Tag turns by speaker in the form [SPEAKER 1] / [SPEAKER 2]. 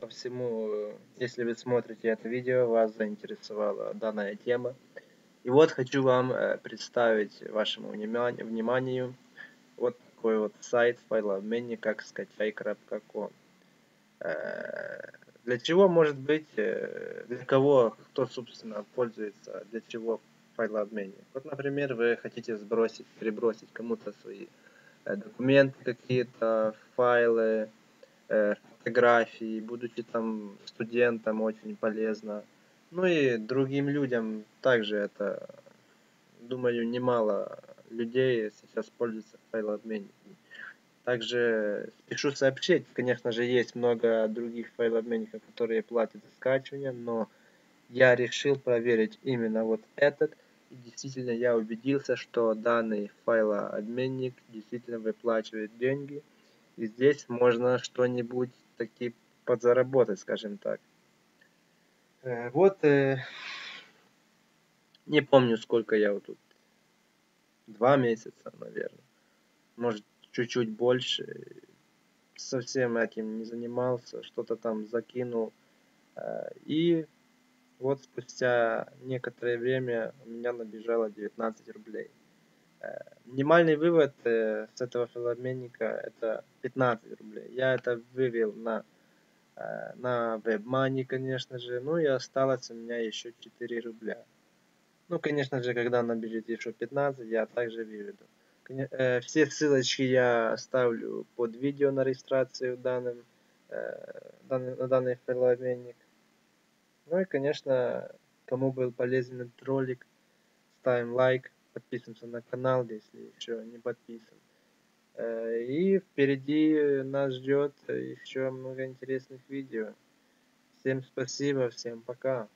[SPEAKER 1] по всему, э, если вы смотрите это видео, вас заинтересовала данная тема. И вот хочу вам э, представить вашему вниманию вот такой вот сайт файлообменник, как скачай.com. Э, для чего может быть, для кого, кто, собственно, пользуется, для чего файлообменник? Вот, например, вы хотите сбросить, перебросить кому-то свои документы какие-то, файлы, фотографии, будучи там студентом, очень полезно. Ну и другим людям также это, думаю, немало людей сейчас пользуются файлообменниками. Также спешу сообщить, конечно же, есть много других файлообменников, которые платят за скачивание, но я решил проверить именно вот этот. И действительно я убедился, что данный файлообменник действительно выплачивает деньги. И здесь можно что-нибудь таки подзаработать, скажем так. Э, вот, э, не помню, сколько я вот тут, два месяца, наверное, может, чуть-чуть больше, совсем этим не занимался, что-то там закинул, э, и вот спустя некоторое время у меня набежало 19 рублей. Минимальный вывод э, с этого филообменника это 15 рублей. Я это вывел на, э, на WebMoney, конечно же. Ну и осталось у меня еще 4 рубля. Ну, конечно же, когда набежит еще 15, я также выведу. Э, все ссылочки я оставлю под видео на регистрацию данным, данный, на данный файлообменник. Ну и, конечно, кому был полезен этот ролик, ставим лайк подписываемся на канал, если еще не подписан. Э, и впереди нас ждет еще много интересных видео. Всем спасибо, всем пока.